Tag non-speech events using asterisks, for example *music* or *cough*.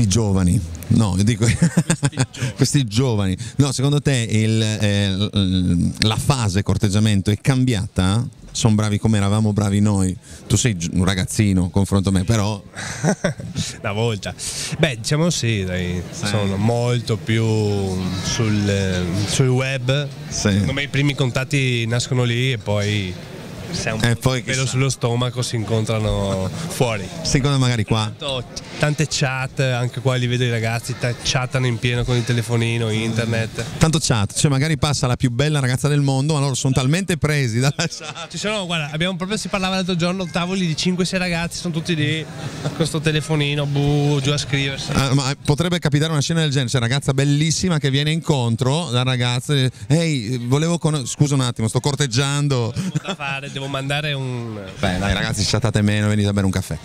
questi giovani, no, io dico *laughs* questi giovani, no, secondo te il, eh, la fase corteggiamento è cambiata? Sono bravi come eravamo bravi noi. Tu sei un ragazzino, confronto a me, però. *laughs* Una volta. Beh, diciamo sì, dai. Sono molto più sul, sul web. Sì. Come i primi contatti nascono lì e poi se un E poi pelo chissà. sullo stomaco si incontrano fuori. Secondo me magari qua. Tanto- Tante chat, anche qua li vedo i ragazzi, ta- chattano in pieno con il telefonino, internet. Tanto chat, cioè magari passa la più bella ragazza del mondo, ma loro sono talmente presi dalla chat. Ci sono, guarda, abbiamo proprio si parlava l'altro giorno, tavoli di 5-6 ragazzi, sono tutti lì questo telefonino, buh, giù a scriversi. Ah, ma potrebbe capitare una scena del genere, c'è una ragazza bellissima che viene incontro da ragazza, ehi, volevo con... scusa un attimo, sto corteggiando. da fare, devo *laughs* mandare un. Beh, dai ragazzi, chattate meno, venite a bere un caffè.